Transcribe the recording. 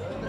Yeah.